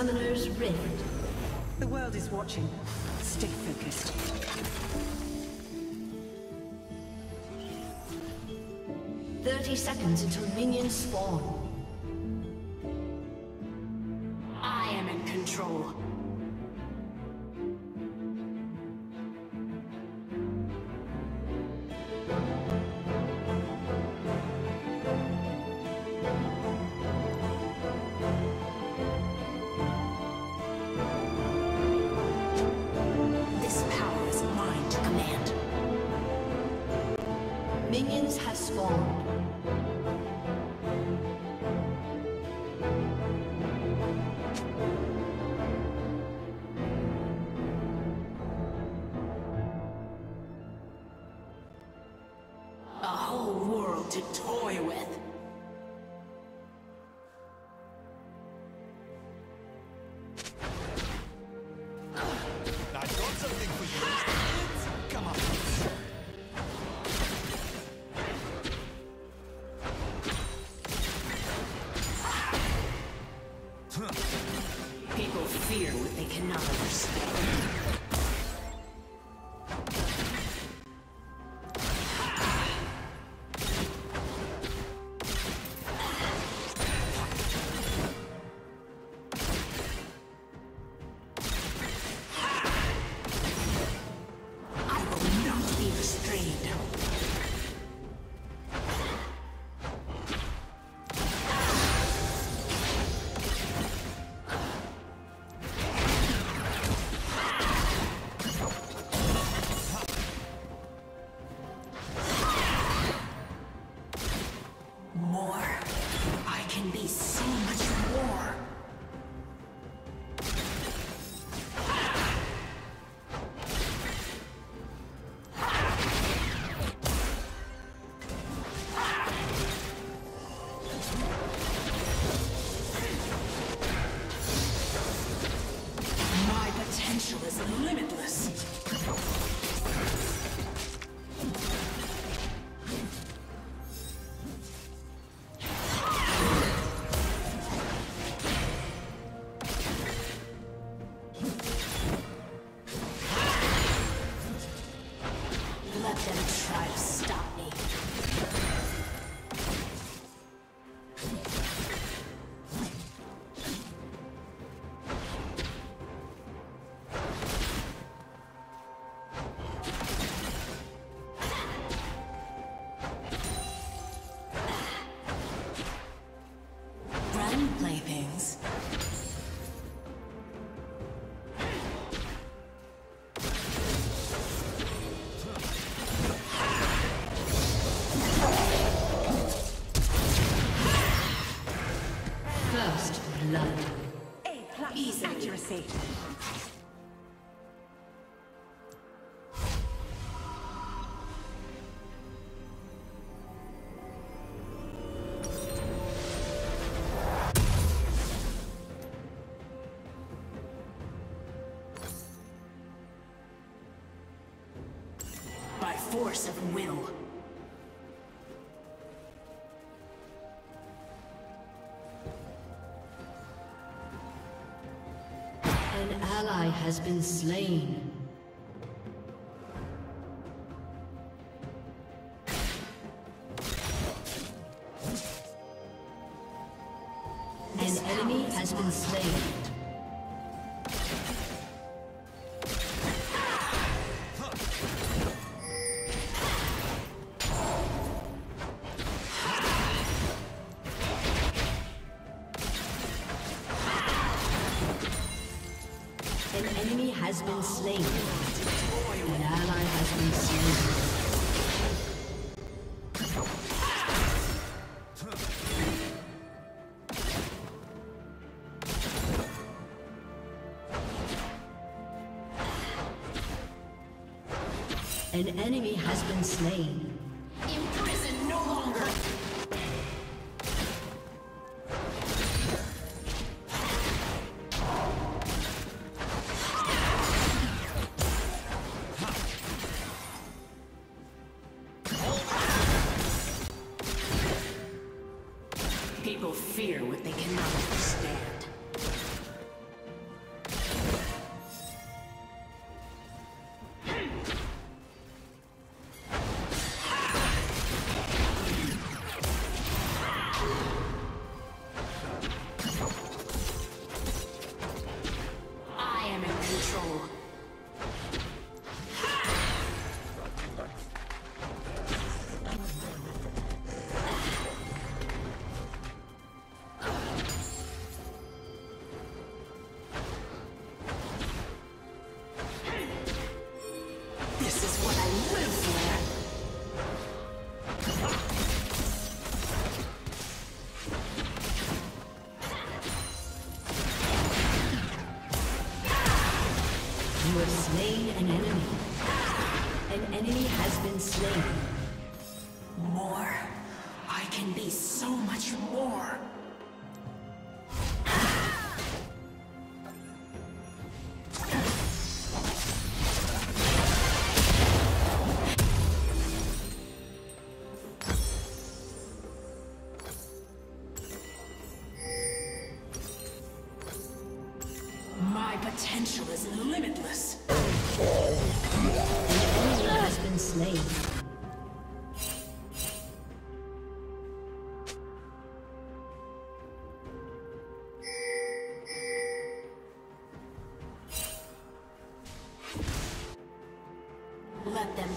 Welcome to Summoner's Rift. The world is watching. Stay focused. Thirty seconds until minions spawn. I am in control. To toy with. Force of will. An ally has been slain. An enemy has been slain. Imprison no longer. People fear what they cannot understand. Can be so much more.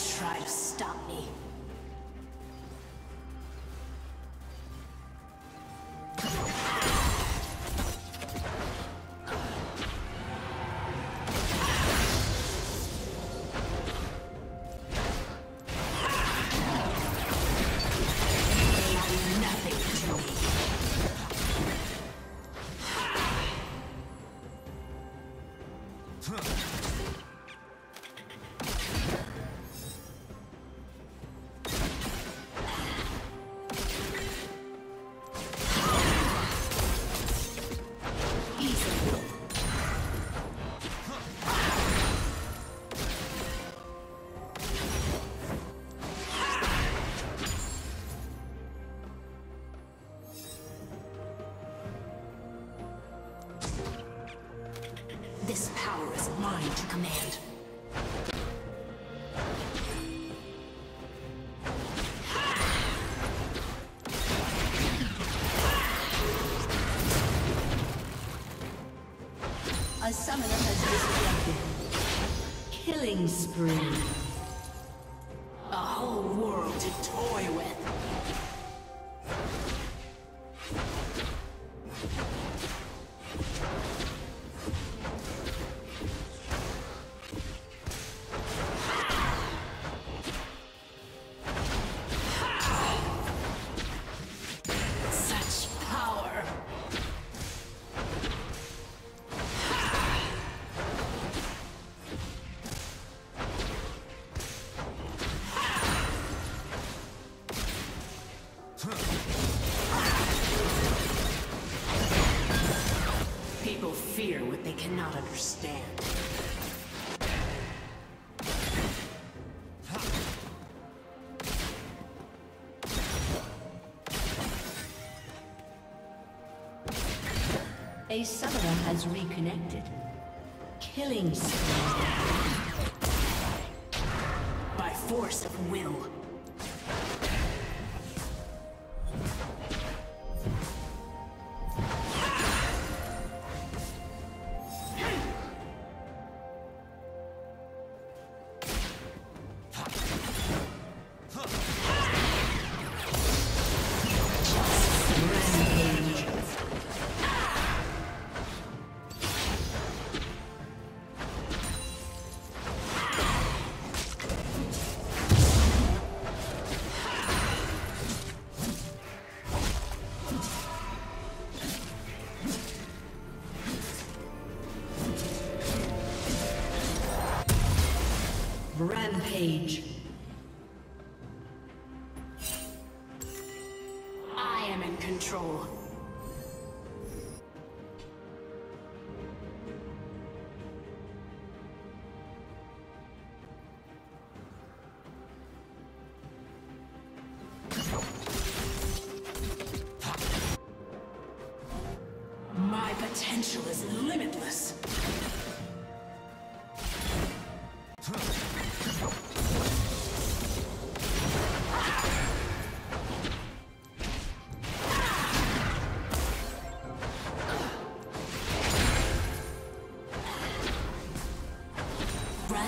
Try to stop me. Command. A summoner has disconnected. Killing spree. A whole world to cannot understand. A summoner has reconnected. Killing. By force of will. Rampage.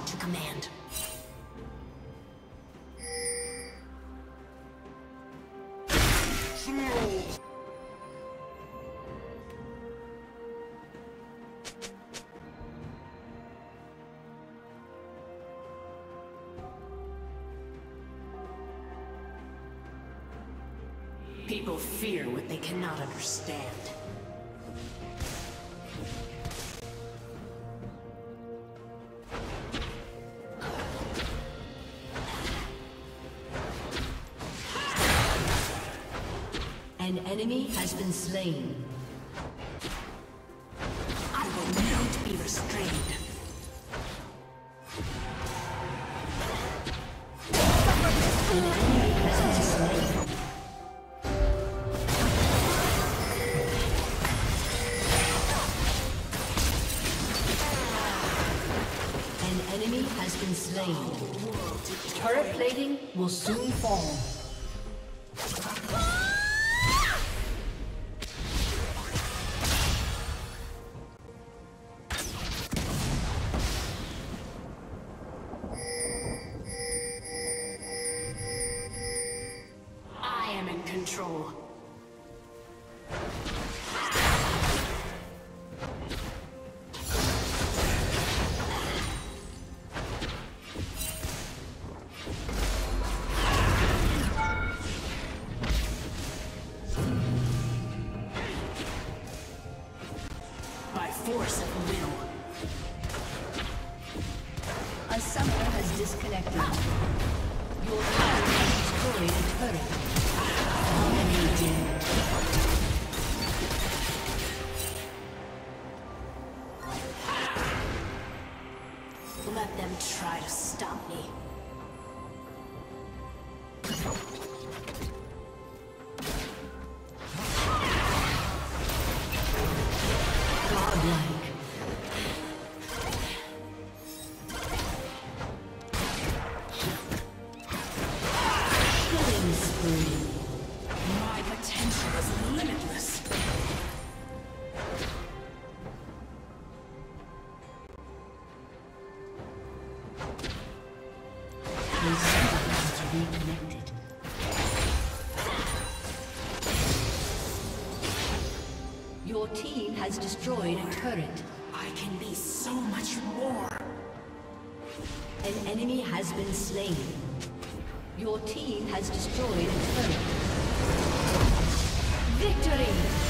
To command. People fear what they cannot understand. Enemy has been slain. I will not be restrained. Turret plating will soon fall. Let them try to stop me. Your team has destroyed a turret. I can be so much more. An enemy has been slain. Your team has destroyed a turret. Victory!